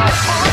Oh,